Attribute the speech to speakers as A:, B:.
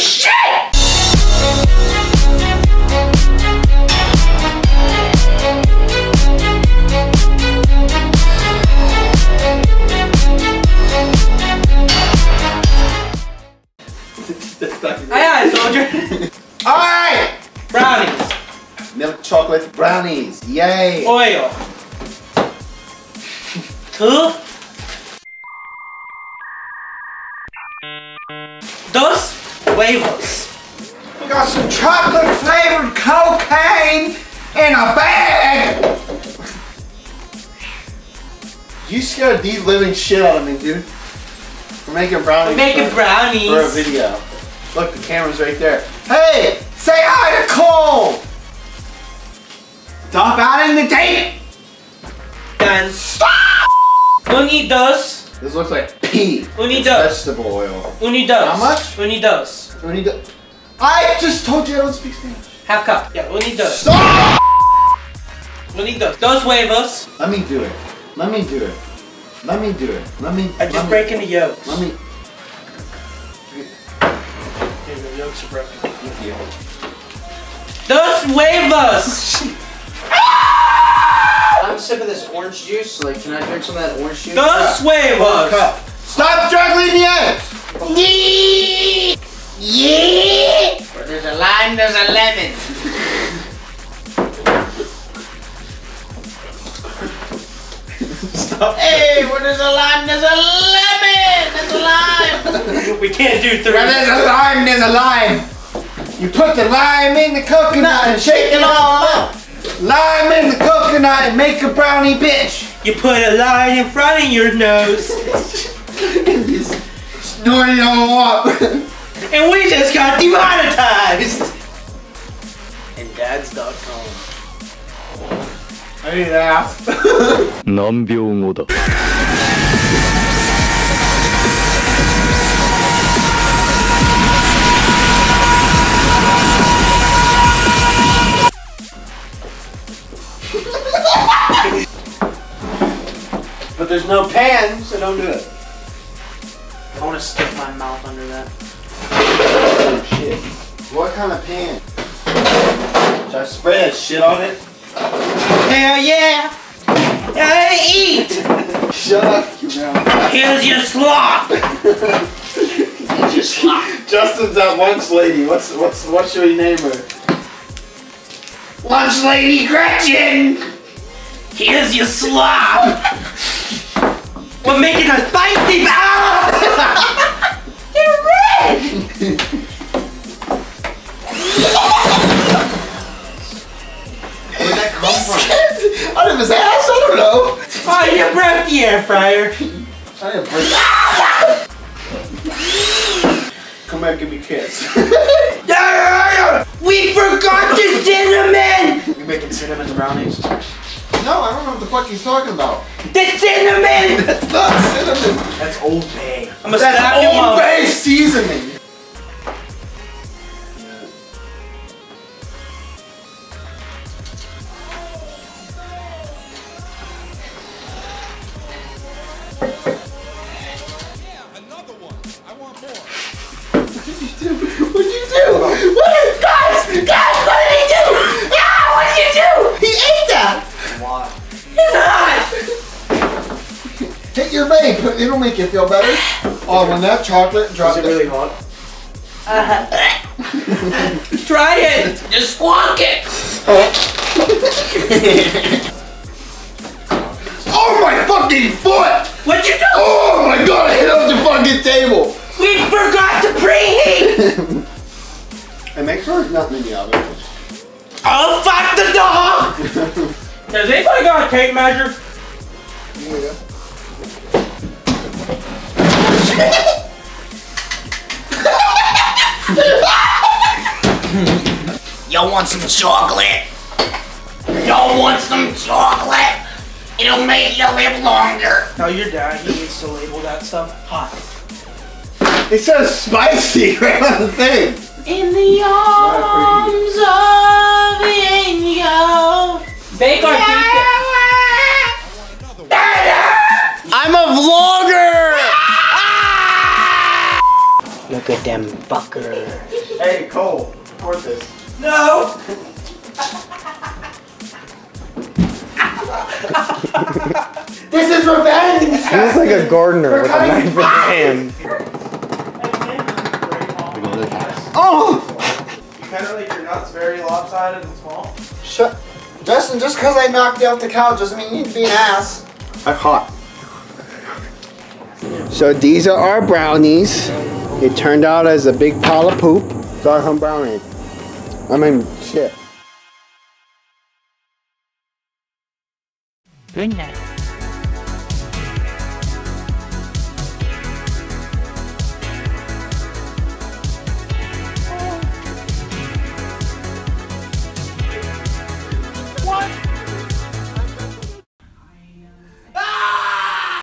A: shit! Aye, aye, soldier.
B: Alright!
A: Brownies.
B: Milk chocolate brownies. Yay!
A: Oil. Two. Dos huevos.
B: We got some chocolate flavored cocaine in a bag! You scared the living shit out of me, dude. We're making brownies.
A: We're making
B: for,
A: brownies.
B: For a video. Look, the camera's right there. Hey! Say hi to Cole! Stop adding the tape!
A: Done.
B: Stop!
A: Uni dos.
B: This looks like pee.
A: Uni
B: It's
A: dos.
B: Vegetable oil.
A: Uni dos.
B: How much?
A: Uni dos.
B: We need to. I just told you I don't speak Spanish.
A: Half cup. Yeah, uni dos.
B: Stop!
A: Uni dos. Dos huevos.
B: Let me do it. Let me do it. Let me do it. Let me. I'm
A: just
B: me,
A: breaking the yolks.
B: Let me.
A: Here, the yolks are broken.
B: Thank you.
A: Dos huevos.
C: I'm sipping this orange juice. Like, can I drink some of that orange juice?
A: Dos huevos.
B: Stop juggling the eggs!
C: Hey, where there's a lime, there's a lemon. There's a lime.
A: We can't do three.
B: There's a lime, there's a lime. You put the lime in the coconut and shake it all up. Lime in the coconut and make a brownie bitch.
A: You put a line in front of your nose,
B: and just snort it all up.
A: and we just got demonetized.
B: I but there's no pan, so don't do it.
C: I want to stick my mouth under that.
B: Oh, shit. What kind of pan? Should I shit on it?
A: Hell yeah! I eat!
B: Shut up, you mouth.
A: Here's your slop! Just slop.
B: Justin's that lunch lady. What's what's what should we name her? Lunch lady Gretchen.
A: Here's your slop! We're making a spicy ah! The air fryer.
B: I didn't break. Come back, give me a kiss.
A: We forgot the cinnamon!
C: You're making cinnamon brownies.
B: no, I don't know what the fuck he's talking about.
A: The cinnamon!
B: That's not cinnamon.
C: That's Old Bay.
A: I'm gonna
B: That's Old. Bay seasoning. Hit your vein. Put- It'll make you feel better. Oh, when that chocolate
C: Is
B: dropped
C: it really hot? Uh -huh.
A: Try it! Just squonk it!
B: Oh my fucking foot!
A: What'd you do?
B: Oh my god, I hit up the fucking table!
A: We forgot to preheat!
B: And make sure there's nothing in the oven.
A: Oh, fuck the dog! Has anybody got a tape measure?
B: Yeah. Hmm.
D: Y'all want some chocolate? Y'all want some chocolate? It'll make you live longer.
A: No, your dad, he needs to label that stuff hot.
B: It says spicy right on the thing.
A: In the arms of
C: I'm a vlogger!
A: Look
C: Look at them fucker.
B: Hey, Cole, report this.
A: No!
B: This is revenge!
E: He looks like a gardener with a knife in his hand.
B: Oh!
A: You kind of like your nuts very lopsided and small.
B: Shut. Justin, just because I knocked you off the couch doesn't mean you need to be an ass. I'm hot. So these are our brownies. It turned out as a big pile of poop. Sorry, some brownies. I mean, shit.
C: Good night.